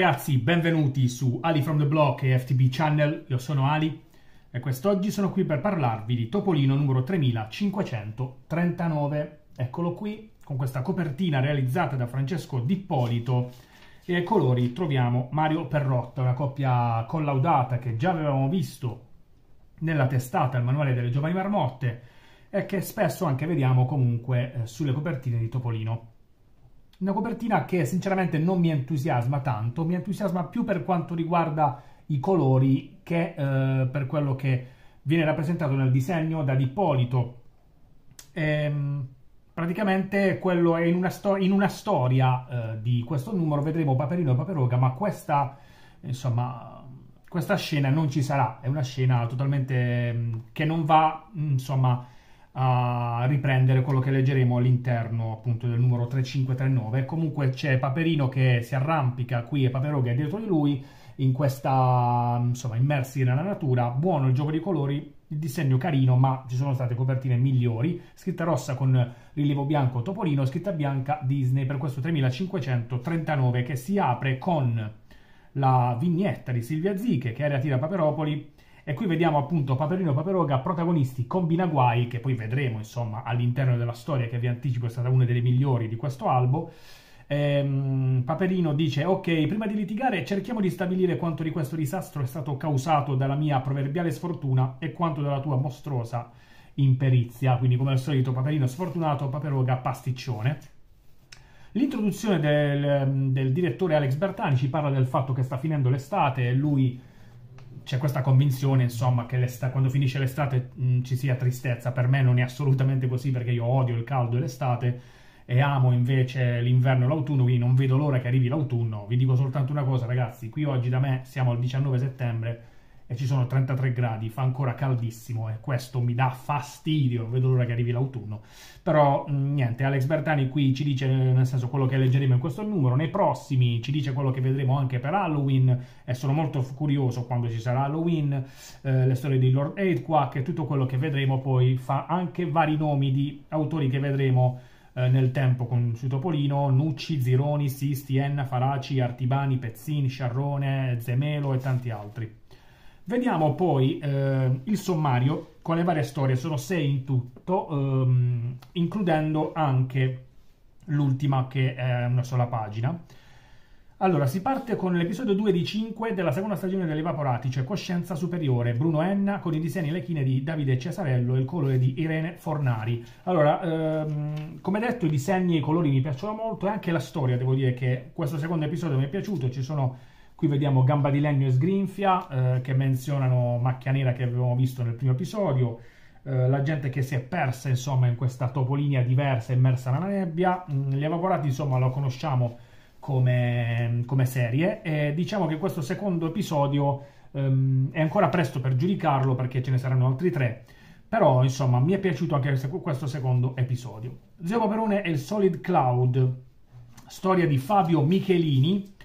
ragazzi, benvenuti su Ali from the Block e FTB Channel, io sono Ali e quest'oggi sono qui per parlarvi di Topolino numero 3539. Eccolo qui, con questa copertina realizzata da Francesco D'Ippolito e ai colori troviamo Mario Perrotta, una coppia collaudata che già avevamo visto nella testata Il manuale delle giovani marmotte e che spesso anche vediamo comunque eh, sulle copertine di Topolino. Una copertina che sinceramente non mi entusiasma tanto, mi entusiasma più per quanto riguarda i colori che eh, per quello che viene rappresentato nel disegno da Dippolito. Ehm, praticamente quello è in una, sto- in una storia eh, di questo numero vedremo Paperino e Paperoga, ma questa, insomma, questa scena non ci sarà, è una scena totalmente mm, che non va, insomma, a riprendere quello che leggeremo all'interno appunto del numero 3539. Comunque c'è Paperino che si arrampica qui e Paperoga è dietro di lui in questa insomma immersi nella natura. Buono il gioco di colori, il disegno carino, ma ci sono state copertine migliori. Scritta rossa con rilievo bianco Topolino, scritta bianca Disney per questo 3539 che si apre con la vignetta di Silvia Ziche che era Tira Paperopoli e qui vediamo appunto Paperino Paperoga, protagonisti combinaguai, che poi vedremo insomma all'interno della storia che vi anticipo è stata una delle migliori di questo albo. Ehm, Paperino dice: Ok, prima di litigare, cerchiamo di stabilire quanto di questo disastro è stato causato dalla mia proverbiale sfortuna e quanto dalla tua mostruosa imperizia. Quindi, come al solito, Paperino sfortunato, Paperoga pasticcione. L'introduzione del, del direttore Alex Bertani ci parla del fatto che sta finendo l'estate e lui c'è questa convinzione, insomma, che quando finisce l'estate mh, mm, ci sia tristezza. Per me non è assolutamente così perché io odio il caldo e l'estate e amo invece l'inverno e l'autunno, quindi non vedo l'ora che arrivi l'autunno. Vi dico soltanto una cosa, ragazzi, qui oggi da me siamo al 19 settembre e ci sono 33 gradi, fa ancora caldissimo e questo mi dà fastidio, vedo l'ora che arrivi l'autunno. Però mm, niente, Alex Bertani qui ci dice nel senso quello che leggeremo in questo numero, nei prossimi ci dice quello che vedremo anche per Halloween e sono molto curioso quando ci sarà Halloween, eh, le storie di Lord Aidquack e tutto quello che vedremo poi fa anche vari nomi di autori che vedremo eh, nel tempo con su Topolino, Nucci, Zironi, Sisti, Enna, Faraci, Artibani, Pezzini, Sciarrone, Zemelo e tanti altri. Vediamo poi eh, il sommario con le varie storie, sono sei in tutto, ehm, includendo anche l'ultima che è una sola pagina. Allora, si parte con l'episodio 2 di 5 della seconda stagione dell'Evaporati, cioè Coscienza Superiore, Bruno Enna, con i disegni e le chine di Davide Cesarello e il colore di Irene Fornari. Allora, ehm, come detto, i disegni e i colori mi piacciono molto e anche la storia, devo dire che questo secondo episodio mi è piaciuto, ci sono Qui vediamo Gamba di Legno e Sgrinfia eh, che menzionano Macchia Nera che avevamo visto nel primo episodio. Eh, la gente che si è persa insomma in questa topolinia diversa immersa nella nebbia. Mm, gli evaporati insomma lo conosciamo come, come serie e diciamo che questo secondo episodio ehm, è ancora presto per giudicarlo perché ce ne saranno altri tre. Però, insomma, mi è piaciuto anche questo secondo episodio. Zio Paperone e il Solid Cloud, storia di Fabio Michelini,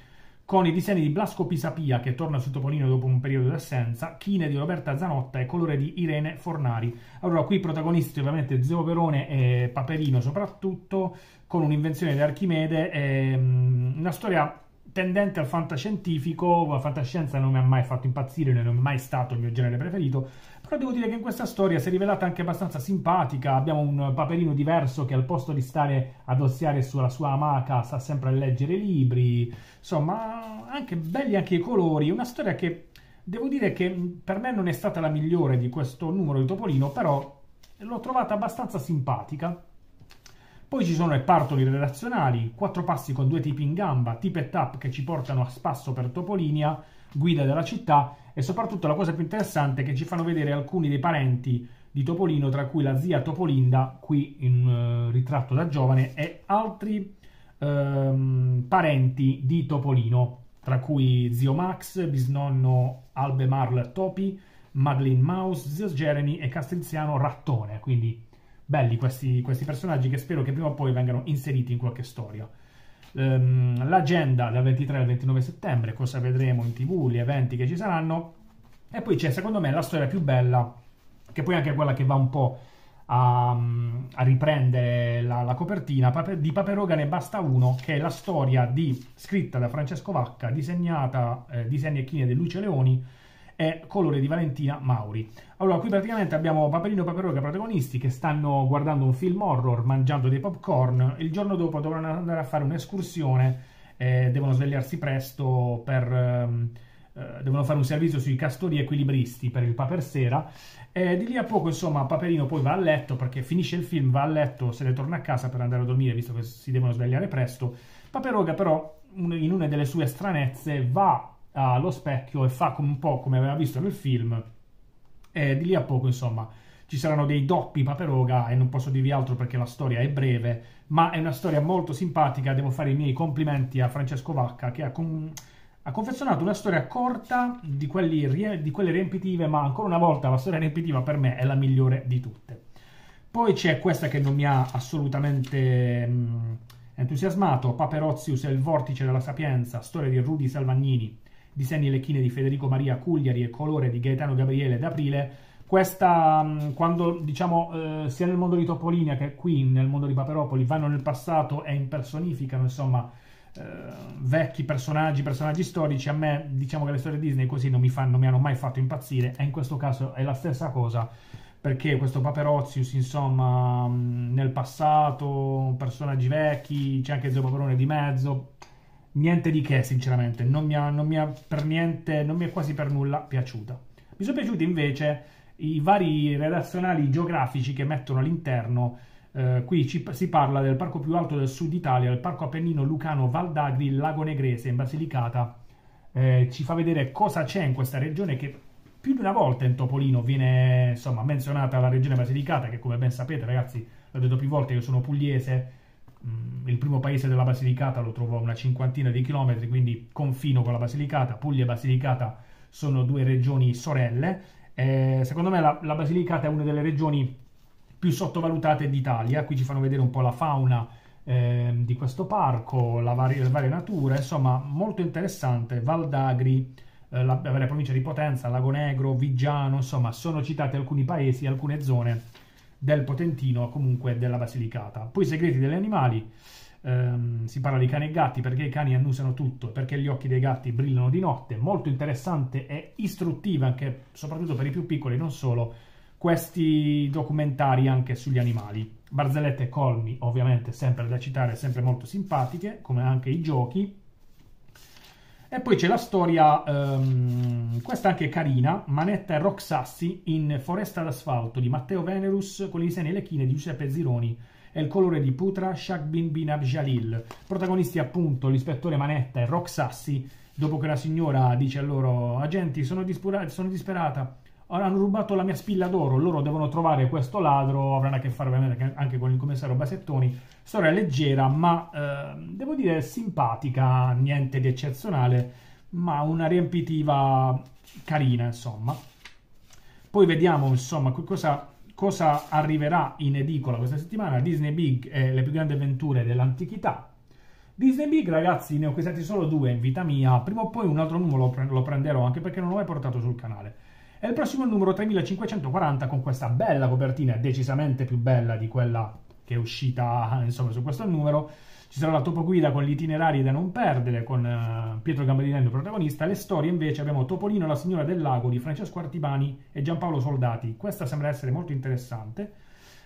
con i disegni di Blasco Pisapia che torna su Topolino dopo un periodo di assenza, chine di Roberta Zanotta e colore di Irene Fornari. Allora, qui i protagonisti ovviamente Zio Perone e Paperino soprattutto, con un'invenzione di Archimede, e, um, una storia tendente al fantascientifico, la fantascienza non mi ha mai fatto impazzire, non è mai stato il mio genere preferito, però devo dire che in questa storia si è rivelata anche abbastanza simpatica. Abbiamo un paperino diverso che al posto di stare ad ossiare sulla sua amaca sta sempre a leggere libri. Insomma, anche belli anche i colori. Una storia che devo dire che per me non è stata la migliore di questo numero di Topolino, però l'ho trovata abbastanza simpatica. Poi ci sono i partoli relazionali, quattro passi con due tipi in gamba, tip e tap che ci portano a spasso per Topolinia, guida della città e soprattutto la cosa più interessante è che ci fanno vedere alcuni dei parenti di Topolino, tra cui la zia Topolinda, qui in uh, ritratto da giovane, e altri um, parenti di Topolino, tra cui zio Max, bisnonno Albemarle Topi, Madeline Mouse, zio Jeremy e Castelziano Rattone. Quindi belli questi, questi personaggi che spero che prima o poi vengano inseriti in qualche storia ehm, l'agenda dal 23 al 29 settembre, cosa vedremo in tv, gli eventi che ci saranno. E poi c'è secondo me la storia più bella, che poi è anche quella che va un po' a, a riprendere la, la copertina. Di Paperoga ne basta uno, che è la storia di, scritta da Francesco Vacca, disegnata, eh, disegni e chine di Lucio Leoni e colore di Valentina Mauri. Allora, qui praticamente abbiamo Paperino e Paperoga protagonisti che stanno guardando un film horror, mangiando dei popcorn. Il giorno dopo dovranno andare a fare un'escursione, eh, devono svegliarsi presto per... Ehm, eh, devono fare un servizio sui castori equilibristi per il Paper Sera e di lì a poco insomma Paperino poi va a letto perché finisce il film, va a letto, se ne torna a casa per andare a dormire visto che si devono svegliare presto. Paperoga però in una delle sue stranezze va allo specchio e fa un po' come aveva visto nel film e di lì a poco insomma ci saranno dei doppi Paperoga e non posso dirvi altro perché la storia è breve ma è una storia molto simpatica devo fare i miei complimenti a Francesco Vacca che ha con ha confezionato una storia corta di, quelli, di, quelle riempitive, ma ancora una volta la storia riempitiva per me è la migliore di tutte. Poi c'è questa che non mi ha assolutamente mh, mm, entusiasmato, Paperozius e il vortice della sapienza, storia di Rudy Salvagnini, disegni e lecchine di Federico Maria Cugliari e colore di Gaetano Gabriele d'Aprile. Questa, mm, quando diciamo eh, sia nel mondo di Topolinia che qui nel mondo di Paperopoli vanno nel passato e impersonificano insomma eh, vecchi personaggi, personaggi storici, a me diciamo che le storie Disney così non mi, fanno, non mi hanno mai fatto impazzire e in questo caso è la stessa cosa perché questo Paperozius insomma nel passato, personaggi vecchi, c'è anche Zio Paperone di mezzo, niente di che sinceramente, non mi, ha, non mi ha per niente, non mi è quasi per nulla piaciuta. Mi sono piaciuti invece i vari redazionali geografici che mettono all'interno eh, qui ci, si parla del parco più alto del sud Italia, il parco Appennino Lucano Valdagri, Lago Negrese in Basilicata. Eh, ci fa vedere cosa c'è in questa regione che più di una volta in Topolino viene insomma, menzionata la regione Basilicata, che come ben sapete ragazzi, l'ho detto più volte, io sono pugliese, il primo paese della Basilicata lo trovo a una cinquantina di chilometri, quindi confino con la Basilicata, Puglia e Basilicata sono due regioni sorelle. Eh, secondo me la, la Basilicata è una delle regioni più sottovalutate d'Italia. Qui ci fanno vedere un po' la fauna eh, di questo parco, la varie, le varie nature, insomma molto interessante. Val d'Agri, eh, la, la provincia di Potenza, Lago Negro, Viggiano, insomma sono citati alcuni paesi, alcune zone del Potentino, comunque della Basilicata. Poi i segreti degli animali, ehm, si parla di cani e gatti perché i cani annusano tutto, perché gli occhi dei gatti brillano di notte, molto interessante e istruttiva anche soprattutto per i più piccoli, non solo questi documentari anche sugli animali. Barzellette e colmi, ovviamente, sempre da citare, sempre molto simpatiche, come anche i giochi. E poi c'è la storia, um, questa anche carina, Manetta e Roxassi in Foresta d'asfalto di Matteo Venerus con le disegni e le chine di Giuseppe Zironi e il colore di Putra Shakbin bin Abjalil. Protagonisti appunto l'ispettore Manetta e Roxassi, dopo che la signora dice a loro agenti sono, sono disperata, hanno rubato la mia spilla d'oro, loro devono trovare questo ladro, avranno a che fare anche con il commissario Basettoni. Storia leggera, ma eh, devo dire simpatica, niente di eccezionale, ma una riempitiva carina, insomma. Poi vediamo, insomma, cosa, cosa arriverà in edicola questa settimana. Disney Big e le più grandi avventure dell'antichità. Disney Big, ragazzi, ne ho acquistati solo due in vita mia. Prima o poi un altro numero lo prenderò, anche perché non l'ho mai portato sul canale. E il prossimo è il numero 3540 con questa bella copertina, decisamente più bella di quella che è uscita insomma, su questo numero. Ci sarà la topoguida con gli itinerari da non perdere, con uh, Pietro Gambardinello protagonista. Le storie invece abbiamo Topolino, la signora del lago di Francesco Artibani e Giampaolo Soldati. Questa sembra essere molto interessante.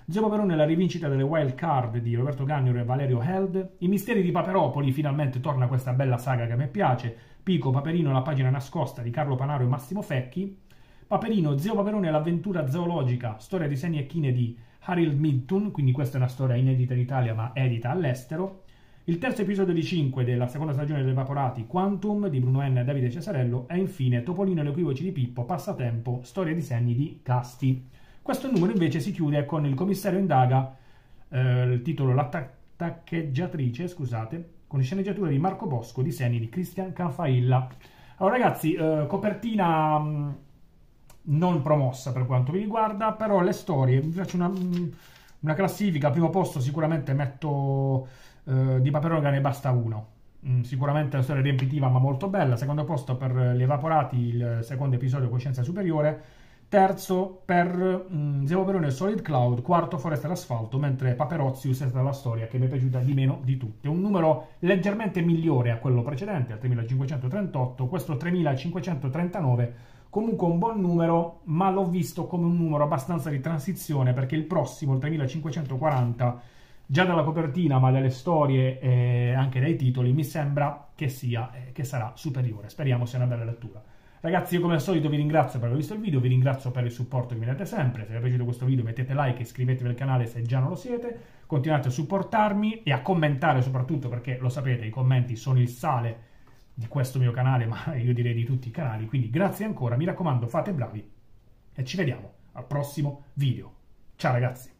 Zio Paperone, la rivincita delle wild card di Roberto Gagnolo e Valerio Held. I misteri di Paperopoli, finalmente torna questa bella saga che a me piace. Pico, Paperino, la pagina nascosta di Carlo Panaro e Massimo Fecchi. Paperino, Zio Paperone l'avventura zoologica, storia di segni e chine di Harold Midtun, quindi questa è una storia inedita in Italia ma edita all'estero. Il terzo episodio di 5 della seconda stagione dei Vaporati, Quantum, di Bruno N. e Davide Cesarello, e infine Topolino e le equivoci di Pippo, Passatempo, storia di segni di Casti. Questo numero invece si chiude con il commissario indaga, eh, il titolo L'attaccheggiatrice, scusate, con sceneggiatura di Marco Bosco, disegni di Christian Canfailla. Allora ragazzi, eh, copertina... Mh, non promossa per quanto mi riguarda, però le storie, mi faccio una, una classifica, al primo posto sicuramente metto eh, di Paperoga ne basta uno, mm, sicuramente una storia riempitiva ma molto bella, secondo posto per gli evaporati il secondo episodio Coscienza Superiore, terzo per mm, Zemo Perone Solid Cloud, quarto Foresta d'Asfalto, mentre Paperozius è stata la storia che mi è piaciuta di meno di tutte. Un numero leggermente migliore a quello precedente, al 3538, questo 3539, comunque un buon numero, ma l'ho visto come un numero abbastanza di transizione perché il prossimo, il 3540, già dalla copertina, ma dalle storie e anche dai titoli, mi sembra che sia, eh, che sarà superiore. Speriamo sia una bella lettura. Ragazzi, io come al solito vi ringrazio per aver visto il video, vi ringrazio per il supporto che mi date sempre. Se vi è piaciuto questo video mettete like e iscrivetevi al canale se già non lo siete. Continuate a supportarmi e a commentare soprattutto perché lo sapete, i commenti sono il sale di questo mio canale, ma io direi di tutti i canali. Quindi grazie ancora, mi raccomando, fate bravi e ci vediamo al prossimo video. Ciao ragazzi!